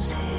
Say.